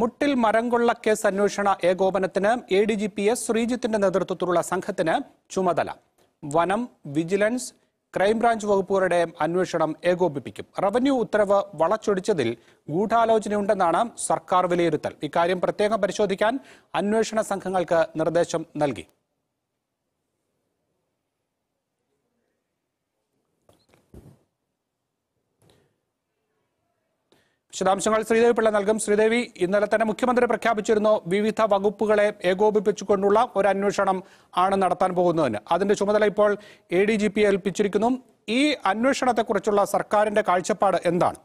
മുട്ടിൽ മരംകൊള്ള കേസ് അന്വേഷണ ഏകോപനത്തിന് A D G P S ശ്രീജിത്തിന്റെ നേതൃത്വത്തിലുള്ള സംഘത്തിന് ചുമതല. വനം വിജിലൻസ് ക്രൈംബ്രാഞ്ച് വകുപ്പുകളുടെ അന്വേഷണം ഏകോപിപ്പിക്കും. റവന്യൂ ഉത്തരവ് വളച്ചൊടിച്ചതിൽ ഗൂഢാലോചനയുണ്ടെന്നാണ് സർക്കാർ വിലയിരുത്തൽ. ഇക്കാര്യം പ്രത്യേകം പരിശോധിക്കാൻ അന്വേഷണ സംഘങ്ങൾക്ക് നിർദ്ദേശം നൽകി. വിശദാംശങ്ങൾ ശ്രീദേവി പിള്ള നൽകും. ശ്രീദേവി ഇന്നലെ തന്നെ മുഖ്യമന്ത്രി പ്രഖ്യാപിച്ചിരുന്നു വിവിധ വകുപ്പുകളെ ഏകോപിപ്പിച്ചുകൊണ്ടുള്ള ഒരു അന്വേഷണം ആണ് നടത്താൻ പോകുന്നതിന് അതിന്റെ ചുമതല ഇപ്പോൾ എ ഡി ജി പി ഏൽപ്പിച്ചിരിക്കുന്നു. ഈ അന്വേഷണത്തെക്കുറിച്ചുള്ള സർക്കാരിന്റെ കാഴ്ചപ്പാട് എന്താണ്?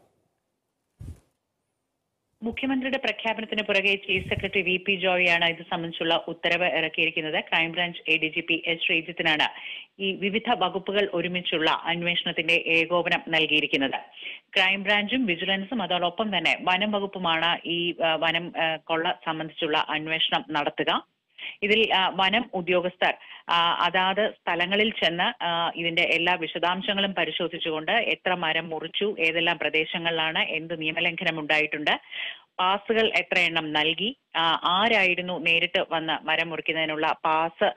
മുഖ്യമന്ത്രിയുടെ പ്രഖ്യാപനത്തിന് പുറകെ ചീഫ് സെക്രട്ടറി വി പി ജോയിയാണ് ഇത് സംബന്ധിച്ചുള്ള ഉത്തരവ് ഇറക്കിയിരിക്കുന്നത്. Crime branch A D G P S ശ്രീജിത്തിനാണ് ഈ വിവിധ വകുപ്പുകൾ ഒരുമിച്ചുള്ള അന്വേഷണത്തിന്റെ ഏകോപനം നൽകിയിരിക്കുന്നത്. ക്രൈംബ്രാഞ്ചും വിജിലൻസും അതോടൊപ്പം തന്നെ വനം വകുപ്പുമാണ് ഈ വനം കൊള്ള സംബന്ധിച്ചുള്ള അന്വേഷണം നടത്തുക. ഇതിൽ വനം ഉദ്യോഗസ്ഥർ അതാത് സ്ഥലങ്ങളിൽ ചെന്ന് ഇതിന്റെ എല്ലാ വിശദാംശങ്ങളും പരിശോധിച്ചുകൊണ്ട് എത്ര മരം മുറിച്ചു ഏതെല്ലാം പ്രദേശങ്ങളിലാണ് എന്ത് നിയമലംഘനം ഉണ്ടായിട്ടുണ്ട് പാസുകൾ എത്ര എണ്ണം നൽകി ആരായിരുന്നു നേരിട്ട് വന്ന് മരം മുറിക്കുന്നതിനുള്ള പാസ്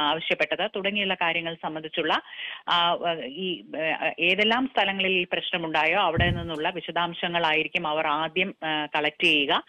ആവശ്യപ്പെട്ടത് തുടങ്ങിയുള്ള കാര്യങ്ങൾ സംബന്ധിച്ചുള്ള ഈ ഏതെല്ലാം സ്ഥലങ്ങളിൽ പ്രശ്നമുണ്ടായോ അവിടെ നിന്നുള്ള വിശദാംശങ്ങളായിരിക്കും അവർ ആദ്യം കളക്ട് ചെയ്യുക.